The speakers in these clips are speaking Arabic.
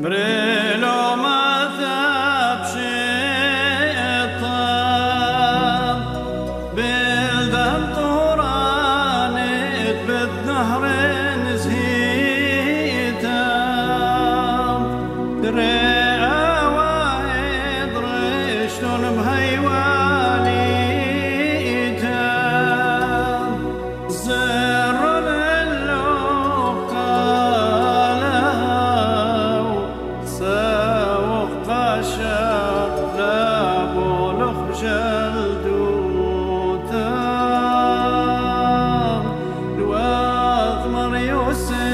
بريلو ما ذاب شيطان بالذنب بالدهر نزهيتا دري اوايد رشتون بهيوانيتا زين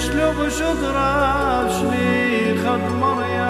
شلوغ شقرة بشلي خط مريم